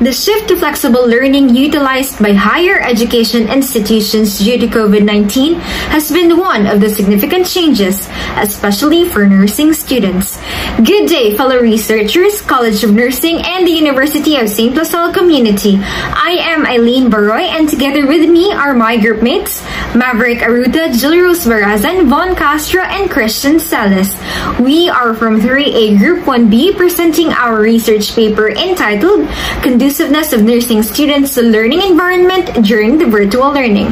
The shift to flexible learning utilized by higher education institutions due to COVID-19 has been one of the significant changes, especially for nursing students. Good day, fellow researchers, College of Nursing, and the University of St. La Salle community. I am Aileen Baroy, and together with me are my group mates, Maverick Aruta, Jill Barazan, Vonn Castro, and Christian Celiz. We are from 3A Group 1B presenting our research paper entitled Conduciveness of Nursing Students' Learning Environment During the Virtual Learning.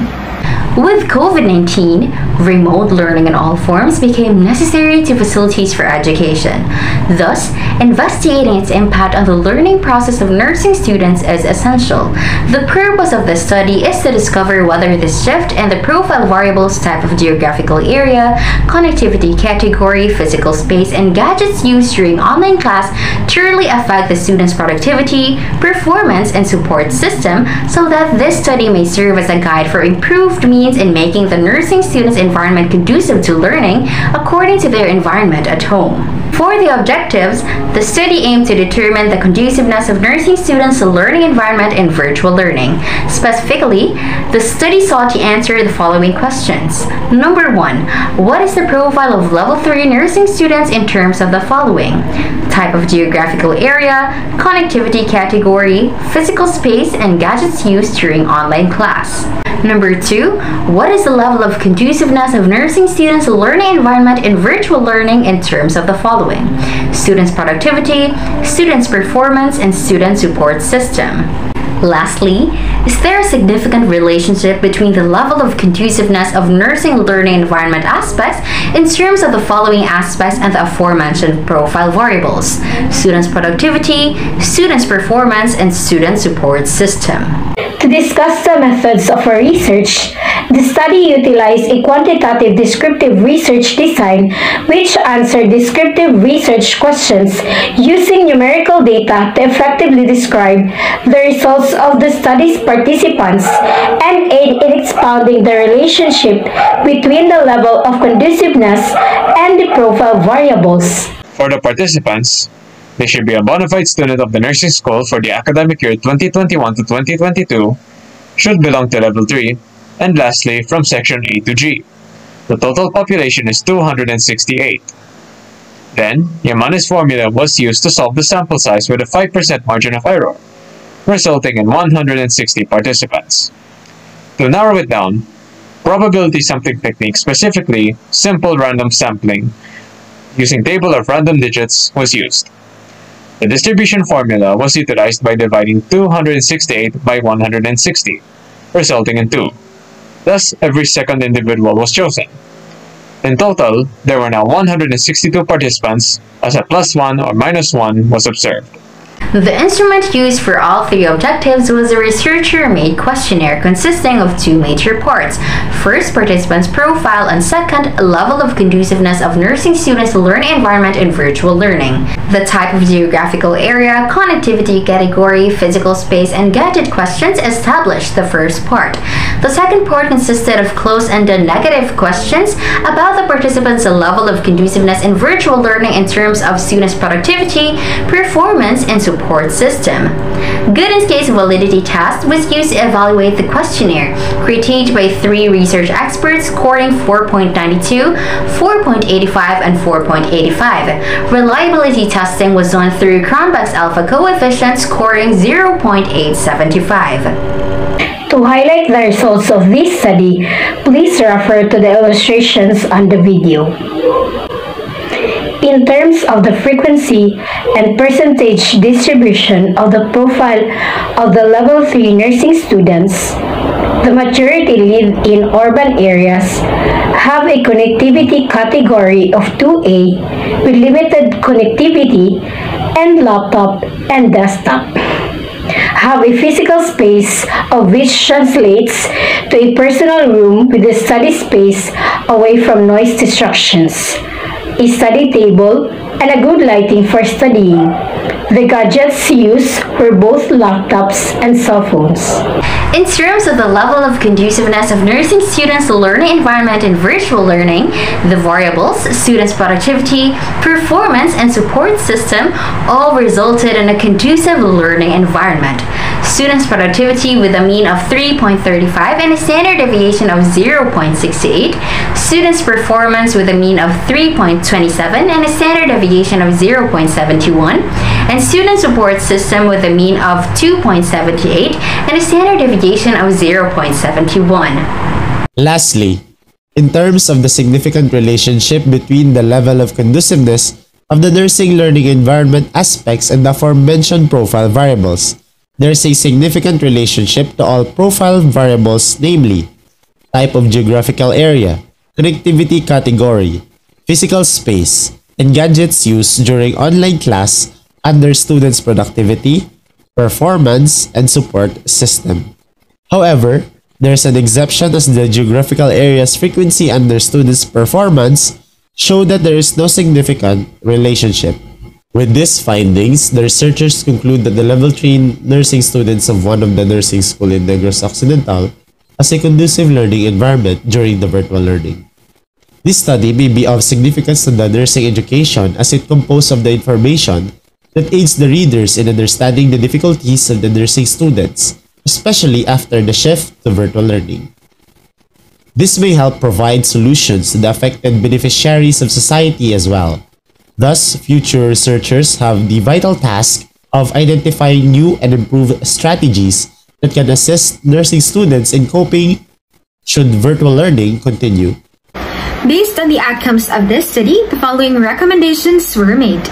With COVID-19, remote learning in all forms became necessary to facilities for education. Thus, investigating its impact on the learning process of nursing students is essential. The purpose of this study is to discover whether this shift in the profile variables type of geographical area, connectivity category, physical space, and gadgets used during online class truly affect the student's productivity, performance, and support system so that this study may serve as a guide for improved means in making the nursing students' environment conducive to learning according to their environment at home. For the objectives, the study aimed to determine the conduciveness of nursing students' learning environment in virtual learning. Specifically, the study sought to answer the following questions. Number one, what is the profile of level 3 nursing students in terms of the following? Type of geographical area, connectivity category, physical space, and gadgets used during online class. Number two, what is the level of conduciveness of nursing students' learning environment in virtual learning in terms of the following? Students' productivity, students' performance, and student support system. Lastly, is there a significant relationship between the level of conduciveness of nursing learning environment aspects in terms of the following aspects and the aforementioned profile variables? Students' productivity, students' performance, and student support system. To discuss the methods of our research, the study utilized a quantitative descriptive research design which answered descriptive research questions using numerical data to effectively describe the results of the study's participants and aid in expounding the relationship between the level of conduciveness and the profile variables. For the participants, they should be a bona fide student of the nursing school for the academic year 2021 to 2022, should belong to level 3, and lastly, from section A to G. The total population is 268. Then, Yamane's formula was used to solve the sample size with a 5% margin of error, resulting in 160 participants. To narrow it down, probability sampling technique, specifically simple random sampling, using table of random digits was used. The distribution formula was utilized by dividing 268 by 160, resulting in 2. Thus, every second individual was chosen. In total, there were now 162 participants, as a plus 1 or minus 1 was observed. The instrument used for all three objectives was a researcher-made questionnaire consisting of two major parts. First, participants' profile and second, level of conduciveness of nursing students' learning environment in virtual learning. The type of geographical area, connectivity category, physical space, and gadget questions established the first part. The second part consisted of close-ended negative questions about the participants' level of conduciveness in virtual learning in terms of students' productivity, performance, and support system. Good and Scates validity test was used to evaluate the questionnaire, critiqued by three research experts scoring 4.92, 4.85, and 4.85. Reliability testing was done through Cronbach's alpha coefficient scoring 0.875. To highlight the results of this study, please refer to the illustrations on the video. In terms of the frequency and percentage distribution of the profile of the level 3 nursing students, the majority live in urban areas, have a connectivity category of 2A with limited connectivity and laptop and desktop have a physical space of which translates to a personal room with a study space away from noise distractions, a study table, and a good lighting for studying. The gadgets used were both laptops and cell phones. In terms of the level of conduciveness of nursing students' learning environment in virtual learning, the variables, students' productivity, performance, and support system all resulted in a conducive learning environment. Students' productivity with a mean of 3.35 and a standard deviation of 0.68, students' performance with a mean of 3.27 and a standard deviation of 0.71, and student support system with a mean of 2.78 and a standard deviation of 0.71. Lastly, in terms of the significant relationship between the level of conduciveness of the nursing learning environment aspects and the aforementioned profile variables, there is a significant relationship to all profile variables namely type of geographical area, connectivity category, physical space, and gadgets used during online class under students' productivity, performance, and support system. However, there's an exception as the geographical area's frequency under students' performance show that there is no significant relationship. With these findings, the researchers conclude that the level 3 nursing students of one of the nursing school in Negros Occidental has a conducive learning environment during the virtual learning. This study may be of significance to the nursing education as it composed of the information that aids the readers in understanding the difficulties of the nursing students, especially after the shift to virtual learning. This may help provide solutions to the affected beneficiaries of society as well. Thus, future researchers have the vital task of identifying new and improved strategies that can assist nursing students in coping should virtual learning continue. Based on the outcomes of this study, the following recommendations were made.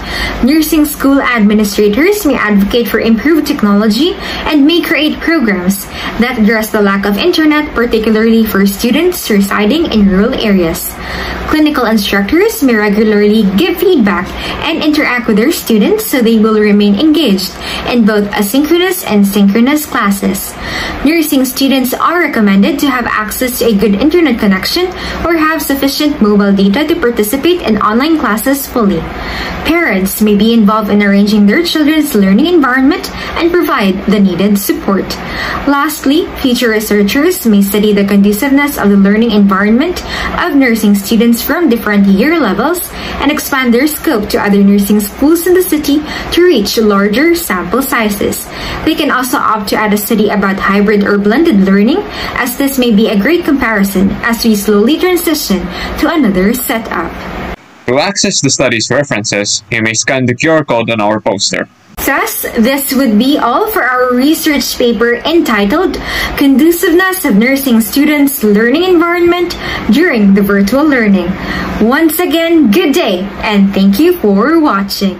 Nursing school administrators may advocate for improved technology and may create programs that address the lack of internet, particularly for students residing in rural areas. Clinical instructors may regularly give feedback and interact with their students so they will remain engaged in both asynchronous and synchronous classes. Nursing students are recommended to have access to a good internet connection or have sufficient sufficient mobile data to participate in online classes fully. Parents may be involved in arranging their children's learning environment and provide the needed support. Lastly, future researchers may study the conduciveness of the learning environment of nursing students from different year levels and expand their scope to other nursing schools in the city to reach larger sample sizes. They can also opt to add a study about hybrid or blended learning as this may be a great comparison as we slowly transition to another setup. To access the study's references, you may scan the QR code on our poster. Thus, this would be all for our research paper entitled Conduciveness of Nursing Students' Learning Environment During the Virtual Learning. Once again, good day and thank you for watching.